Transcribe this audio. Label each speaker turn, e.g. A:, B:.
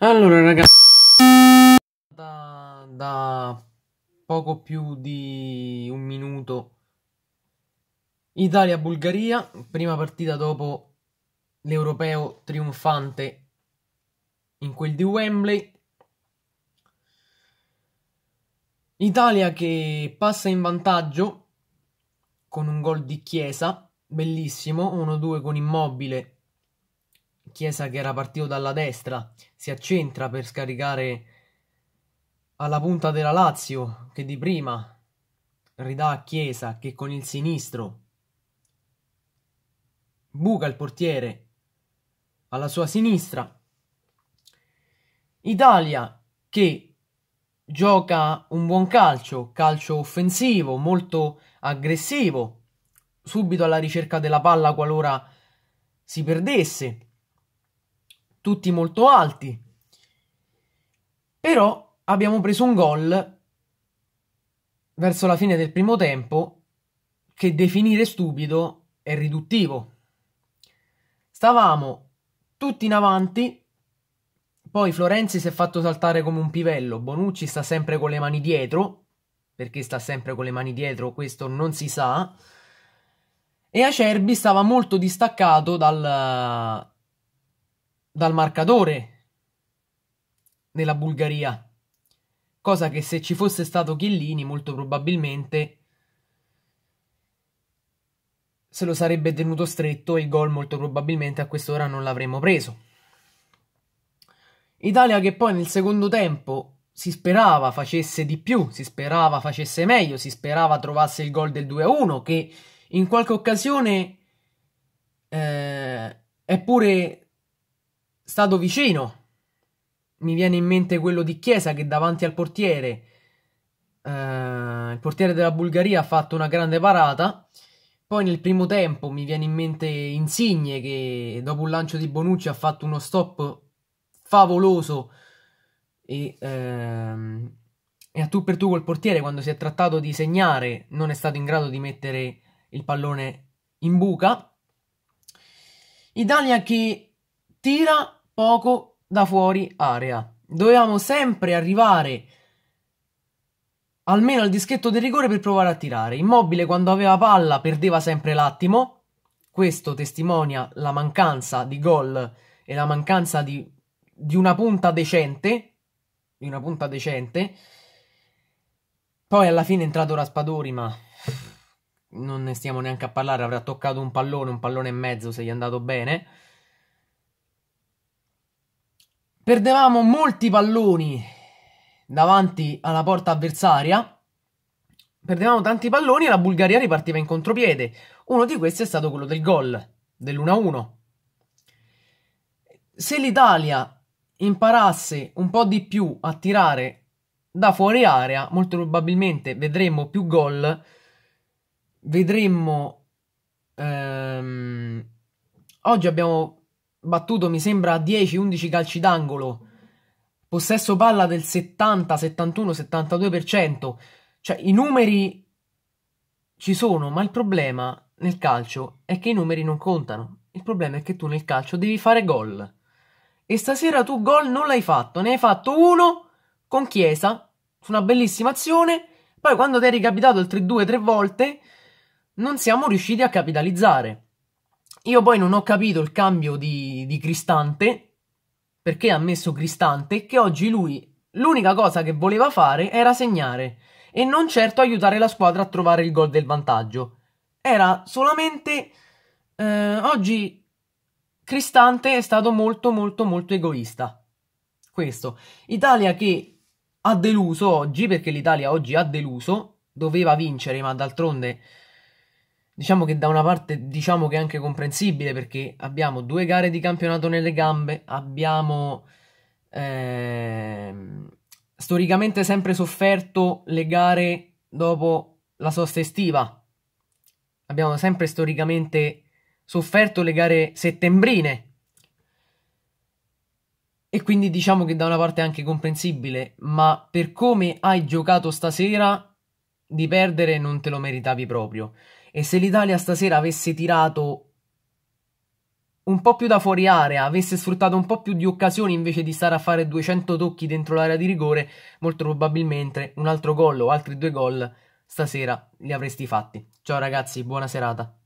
A: Allora, ragazzi, da, da poco più di un minuto, Italia-Bulgaria, prima partita dopo l'europeo trionfante in quel di Wembley. Italia che passa in vantaggio con un gol di Chiesa, bellissimo, 1-2 con Immobile Chiesa che era partito dalla destra si accentra per scaricare alla punta della Lazio che di prima ridà a Chiesa che con il sinistro buca il portiere alla sua sinistra. Italia che gioca un buon calcio, calcio offensivo, molto aggressivo, subito alla ricerca della palla qualora si perdesse tutti molto alti. Però abbiamo preso un gol verso la fine del primo tempo che definire stupido è riduttivo. Stavamo tutti in avanti, poi Florenzi si è fatto saltare come un pivello, Bonucci sta sempre con le mani dietro, perché sta sempre con le mani dietro, questo non si sa, e Acerbi stava molto distaccato dal, dal marcatore nella Bulgaria. Cosa che se ci fosse stato Chiellini molto probabilmente se lo sarebbe tenuto stretto e il gol molto probabilmente a quest'ora non l'avremmo preso. Italia che poi nel secondo tempo si sperava facesse di più, si sperava facesse meglio, si sperava trovasse il gol del 2-1 che in qualche occasione eh, è pure stato vicino. Mi viene in mente quello di Chiesa che davanti al portiere, eh, il portiere della Bulgaria ha fatto una grande parata. Poi nel primo tempo mi viene in mente Insigne che dopo un lancio di Bonucci ha fatto uno stop favoloso e, ehm, e a tu per tu col portiere quando si è trattato di segnare non è stato in grado di mettere il pallone in buca. Italia che tira poco da fuori area. Dovevamo sempre arrivare almeno al dischetto del rigore per provare a tirare. Immobile quando aveva palla perdeva sempre l'attimo. Questo testimonia la mancanza di gol e la mancanza di, di una punta decente. Di una punta decente. Poi alla fine è entrato Raspadori, ma non ne stiamo neanche a parlare. Avrà toccato un pallone, un pallone e mezzo se gli è andato bene. Perdevamo molti palloni davanti alla porta avversaria. Perdevamo tanti palloni e la Bulgaria ripartiva in contropiede. Uno di questi è stato quello del gol, dell'1-1. Se l'Italia imparasse un po' di più a tirare da fuori area, molto probabilmente vedremmo più gol. Vedremmo. Ehm, oggi abbiamo battuto mi sembra 10-11 calci d'angolo, possesso palla del 70, 71, 72%, cioè i numeri ci sono, ma il problema nel calcio è che i numeri non contano. Il problema è che tu nel calcio devi fare gol. E stasera tu gol non l'hai fatto, ne hai fatto uno con Chiesa su una bellissima azione. Poi quando ti è ricapitato il 3-2 tre volte, non siamo riusciti a capitalizzare. Io poi non ho capito il cambio di, di Cristante, perché ha messo Cristante, che oggi lui l'unica cosa che voleva fare era segnare e non certo aiutare la squadra a trovare il gol del vantaggio. Era solamente eh, oggi Cristante è stato molto molto molto egoista. Questo. Italia che ha deluso oggi, perché l'Italia oggi ha deluso, doveva vincere, ma d'altronde Diciamo che da una parte diciamo che è anche comprensibile perché abbiamo due gare di campionato nelle gambe, abbiamo ehm, storicamente sempre sofferto le gare dopo la sosta estiva, abbiamo sempre storicamente sofferto le gare settembrine e quindi diciamo che da una parte è anche comprensibile, ma per come hai giocato stasera di perdere non te lo meritavi proprio. E se l'Italia stasera avesse tirato un po' più da fuori area, avesse sfruttato un po' più di occasioni invece di stare a fare 200 tocchi dentro l'area di rigore, molto probabilmente un altro gol o altri due gol stasera li avresti fatti. Ciao ragazzi, buona serata.